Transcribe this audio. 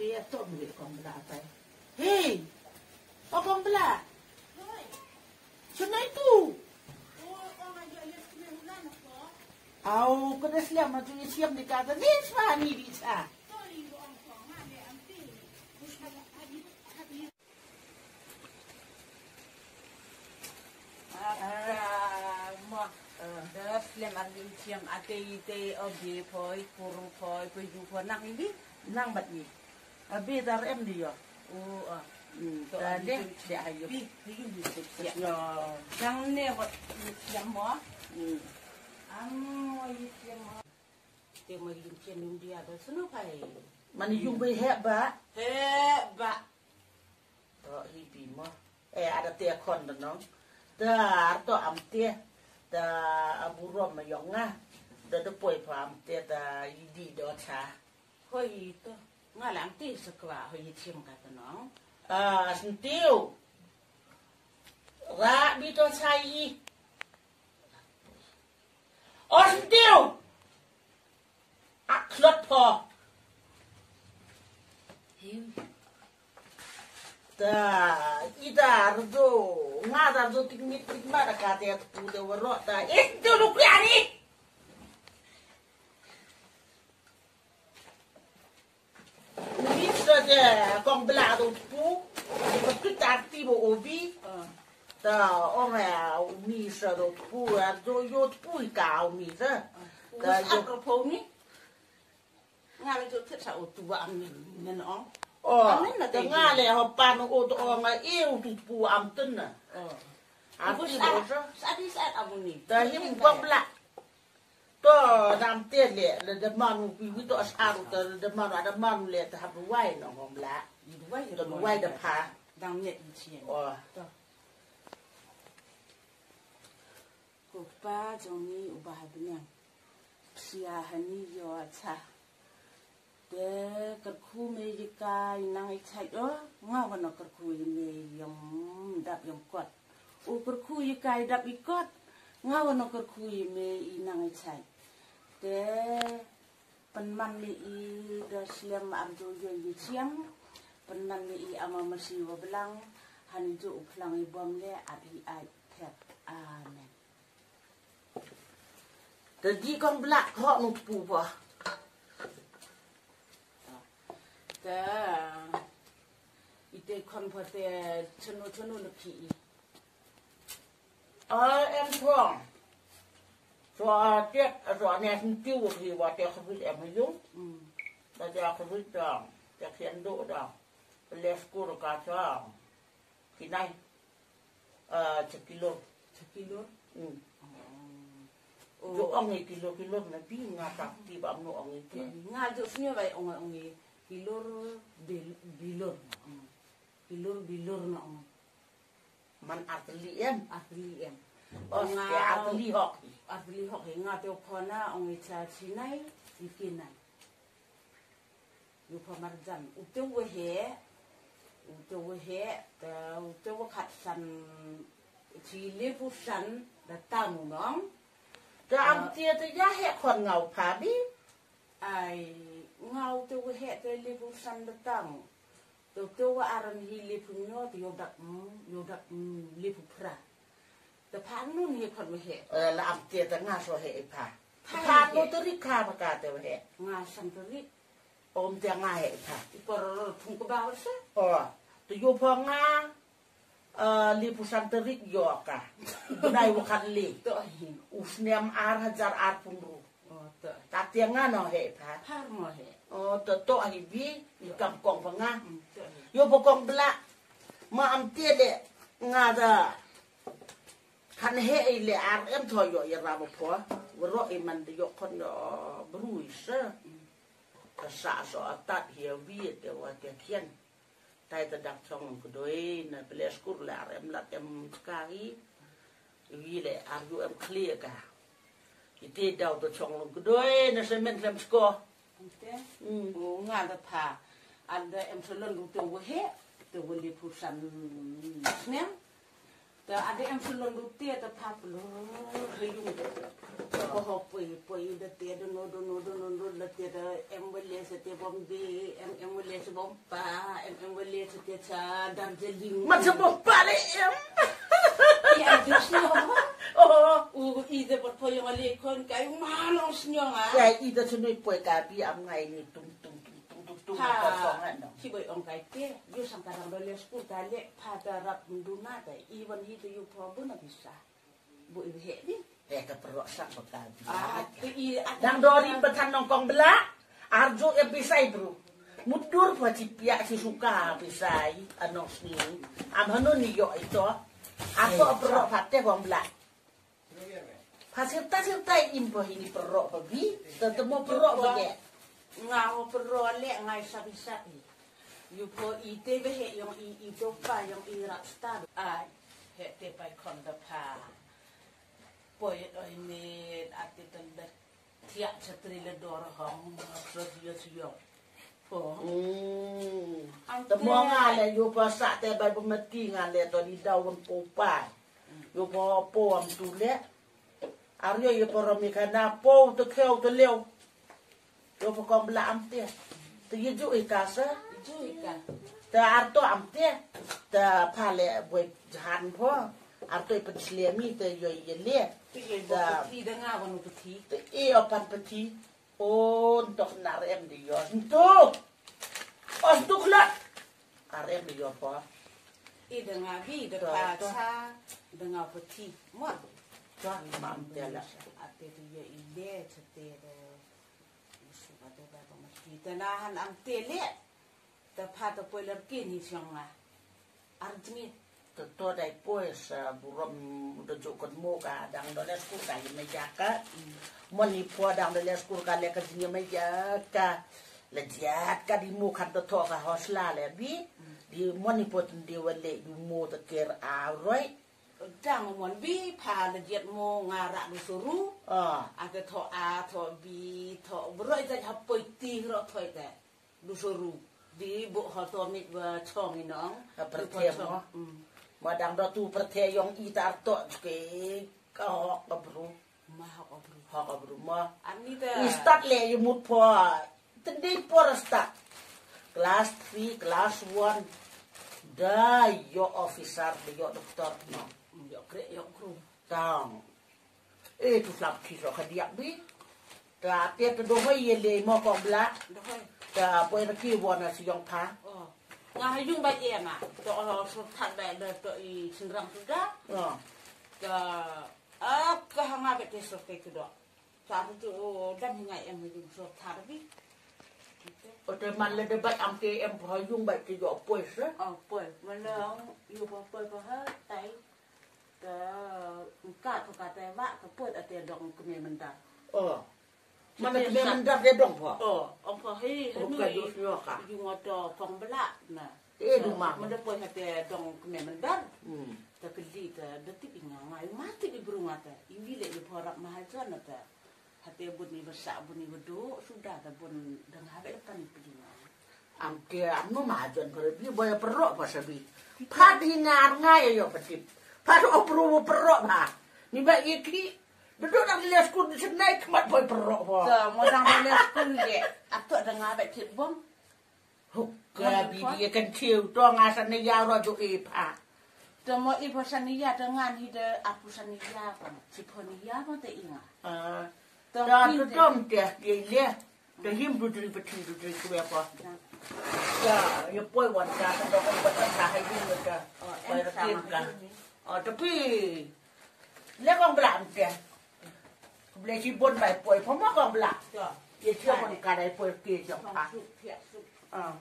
dia tu ni kong bela tai. Hei. Kau kong bela. Sunai tu. Au, kena siam tu siam di kata ni sah ni di sah. Das lem ang lim chiam ate ite obi poi puru poi poi du po nang ini Nang bat ni. Abi dar em dia. u a Hmm, dah deh dia ayo. bi bi ni se sia Ya. yang ne wat chiam mo Hmm. ang mo yi chiam mo te mo lim chiam nim dia do sunu pai Mani yung bay he ba? he ba To hibi mo. Eh ada tia kon da no. Da to am tia. Da abu rom ma yong. Da de poi pa am tia da yidi do cha. hoi to nga lang ti sa kwa hoi chiam ka to no Ah, sentiu. Ra bi to cha yi. O sentiu. Ak klot po. Da ida rdo. Nga da rdo tik mit tik ma da ka tia pu de waro da. Eh, tu lu ya ni. Ni so de gong bla do pu ko tu ta ti bo obi. Ta o me mi sa do pu a do yo pu ka o mi sa ta do ko po ni nga le do tsa o tu ba mi nen o o ta nga le ho pa no o do nga e o tu pu ăn tin na a ko sa sa di sa a mo ta him gong bla to nam te le le de manu pi wi to asaru to le de manu ada manu le ta habu wai no ngom la i du wai to wai de pa dang ne i chien o to ko pa jong ni u ba habu ne sia hani yo cha de kar khu me ji kai nang i chai do nga wa no kar khu me yom dap yom kot u kar khu yi kai dap i kot nga wa no kar khu me i nang i chai เตป็นมันลีอีดาเซียมอัมดูเยยิชียงเป็นมันลีอีอามามาซีวบลังฮันจูอุพลังอีบอมเลอับอีไอแทปอาเมนเดกีกองบลักเหาะนุปูปะเตอีเด็กคนพอเตชนุชนุนพีอ๋อเอ็มพอ Rồi tiết, rồi nè không tiêu được gì và không biết em mới giúp. Và tiết không biết rằng, tiết khiến độ rằng, lê sku được cho khi này, chật kilo. Chật kilo? Ừ. Ông ấy kilo kilo là bí ngà tạc tí bà ông ông ấy kia. Ngà dù xưa vậy ông ấy ông ấy kilo. Kilo bilor nó ông ấy. Man atli em. Atli em. Os te atuli hok. Atuli hok he ngā te opona o ngi tā tinai i kinai. Yupa marjan. U tiêu ua he, u te ua he, u te ua khat san, ti levu san, da tangu nong. Da am tia te ya he kon ngau pabi. Ai, ngau te ua he te levu san da tangu. Tau te ua aran hi levu nyo te yodak, yodak levu praa. dak yo dak le pu pra te pa nu ni kon wa he เออแล้วอันเตียจะง่าโซเฮผาผาโนตริคาประกาศแต่ว่าเฮ nga san to ri อมจะง่าเฮผา i por thung ko ba wa sa อ๋อตัวอยู่พองาเอ่อลีพุสันตริกยอกะในวคันลี to hi usniam ar hajar ar punru o to ta tianga no he pa par mo he o to to hi bi i kam kong panga to hi yo bo kong bla ma am tie le nga da kan he i le ar em to yo ya rabo po ro i man de yo kon no brui sa ka sa so atat hi vi de wa te kien tai ta dak chong ko doi na ple skur le ar em la em ka hi vi le ar yo em clear ka i te dau to chong ko doi na se men lem sko. Ante mm. Nga da pa an da em so lon te wa he te wa le pu sam snem. แต่อันนี้อันสุลลุเตียแต่ภาพโลเฮยุงก็หอบไปไปเดเตียดโนดโนดโนดโนดเตียดเอ็มเวลสเตียบอมบีเอ็มเอ็มเวลสบอมปาเอ็มเอ็มเวลสเตียชาดันเจลิง มันจะบอกปะเลยเอ็ม อีอันดุสเนาะ โอ้ อูอีเดบพยังอะไรคนไก่มาลองสเนาะอ่ะ ใหญ่อีจะช่วยป่วยกาปีอำไงนี่ตุ้ม 파 히보이 온가이께 유상가랑 dori nongkong belak, arjo e bisai bro. Mudur wajib pihak si suka bisai anong ni. Amhano ni yo itu. Apa perok pate kong belak. Pasirta sirta imbo ini perok bagi, tetemu perok bagi. ngao perole ngai sapi-sapi. Yuko i tebe he yang i i dopa yang i raksta. Ai, he te pai konda pa. Poi oi ne ati tanda tiak chatri le dor hong so dia suyo. Oh. Te monga le yo pa sa te bai pemeti ngan le to di dau lem popa. Yo pa po am tu le. Aryo yo pa romi kana po te keu te leo. yo fa kom la am te te ye ju e kasa ju e ka te ar to am te te pa le po ar to e te yo ye le te ye bo ti da nga won to te e o pan pa on tok nar em di yo ntu os tuk la ar em di yo po i de nga bi da pa cha da nga pa ti mo to mam te la a te ye ile te te Kita nahan ang tele. Tapata po ilar kini siyang ah, nga. Arjingit. Totoo dai po eh, sa buram dajukot mo ka dang doles kur ka yung may jaka. Mm. Moni po dang doles kur ka lekat yung may jaka. Lajat ka di mo kan totoo ka hosla lebi. Mm. Di moni po tundi wale yung mo takir rồi dang mon vi pa le diet mo ngara du suru a ke tho a tho bi tho broi ta ha poi ti ro thoi ta du suru di bu ha to mi ba chong ni nong pra the mo ma dang do tu pra the yong i tar to ke ka ho ka bru ma ho ka bru ho ka bru ma an ni ta i start le yu mut po te dei po ra start class 3 class 1 da yo officer da yo doktor no yo kre yo kru tang e tu slap ki so khadi abi ta te to do hoi ye le mo ko bla ta po na ki wona si yong pha nga yung ba ye ma to ho so than ba de to i sin ram tu da ta a ka ha ma be te so te tu do ta tu dam ngai em yung so tha da bi ở trên mặt là đất ăn kia em phải dùng bạch cái giỏ bơi sớ ờ bơi mà lỡ dùng bơi bơi hết tay. kau ka ka te wa ka put dong ku me oh. Mana ke me menta dong po oh ong po hi he nui yu ngo to kong bela na. Eh du mana po ha dong ku me menta hmm. Ta ke li ta de ti mati bi burung ata. I wile i po rap mahal zona ta hati bun ni bersak bun ni bedu sudah ta bun dang habe kan pinga am ke am no majon kalau bi boya perok pa sabi Pat hingar ngai yo patip. Pas op roe perok ha. Ni ba ikli. Duduk nak lihat skun senai kemat boy perok ha. So, mau sang lihat skun ye. Atuk dengar bet tip bom. Hukka bidi kan tiu to ngasan ni ya ro ju ipa. Demo ipa sania dengan hide apu sania pun. Ciponia pun te inga. Ah. Da tu dom dia dia lihat. Da him du dri betin du dri kuya pa. ก็อย่าป่วยวันจ้าต้องไปรักษาให้ดีเลยจ้าไปรักษากัน ờ tập pi lấy con làm kìa. Lấy chỉ bốn bài bồi không mắc con làm giờ chưa còn cả đấy bồi kia chẳng phải ờ.